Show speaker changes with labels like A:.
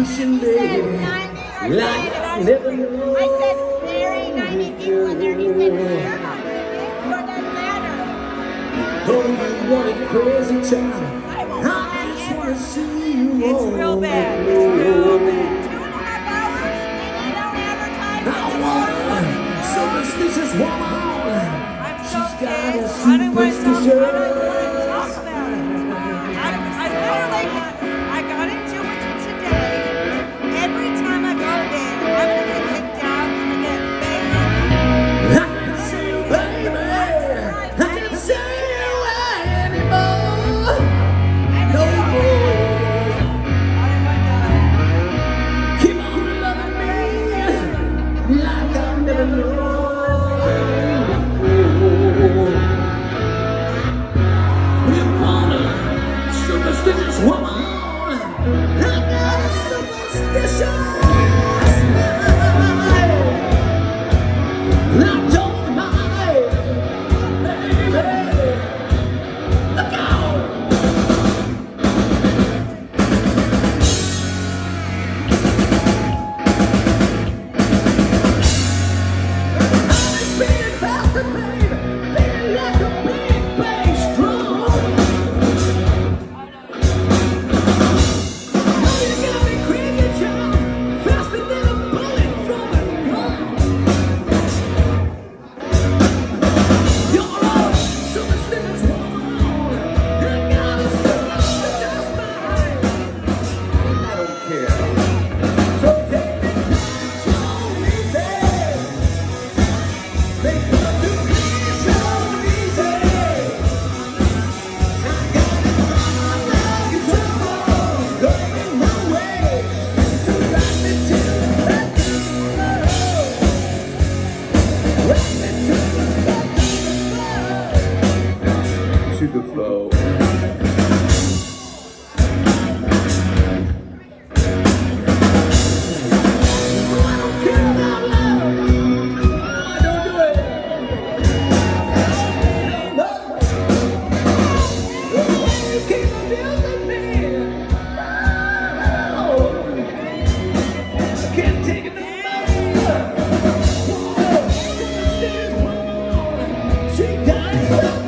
A: Revolution Day. Never.
B: I said marry 90 people 36 You're not going the.
A: Oh, you want a crazy child. I, I just want to see you
C: It's real bad. It's real bad.
B: Two and a half hours and you don't advertise.
A: I want a superstitious woman.
C: I'm so
A: She's scared. got a superstition.
C: Nada
A: é superstition. Thank you.